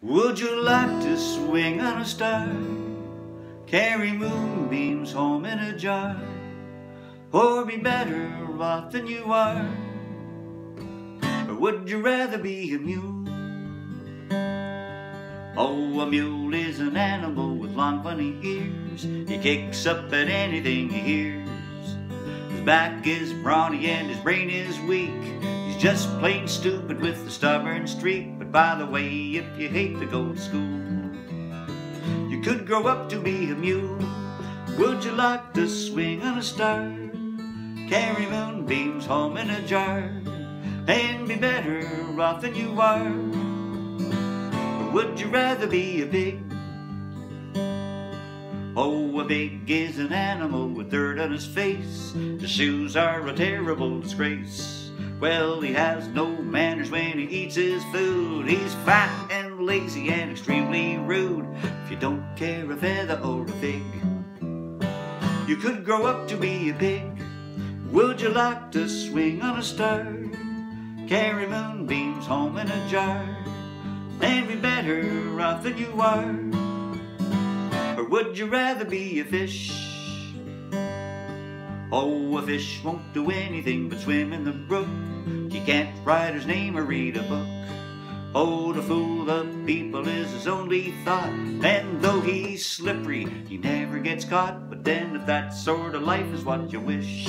Would you like to swing on a star? Carry moonbeams home in a jar? Or be better off than you are? Or would you rather be a mule? Oh, a mule is an animal with long funny ears. He kicks up at anything he hears. His back is brawny and his brain is weak. Just plain stupid with a stubborn streak. But by the way, if you hate to go to school, you could grow up to be a mule. Would you like to swing on a star? Carry moonbeams home in a jar and be better off than you are? Or would you rather be a pig? Oh, a pig is an animal with dirt on his face. His shoes are a terrible disgrace. Well, he has no manners when he eats his food. He's fat and lazy and extremely rude. If you don't care a feather or a fig, you could grow up to be a pig. Would you like to swing on a star? Carry moonbeams home in a jar and be better off than you are? Or would you rather be a fish? Oh, a fish won't do anything but swim in the brook. He can't write his name or read a book. Oh, to fool the people is his only thought. And though he's slippery, he never gets caught. But then, if that sort of life is what you wish,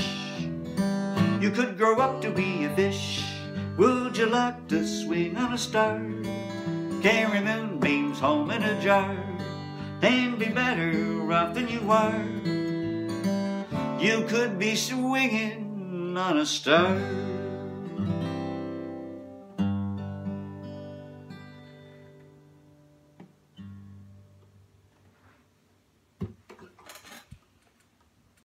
you could grow up to be a fish. Would you like to swing on a star? Carry moonbeams home in a jar and be better off than you are. You could be swinging on a star.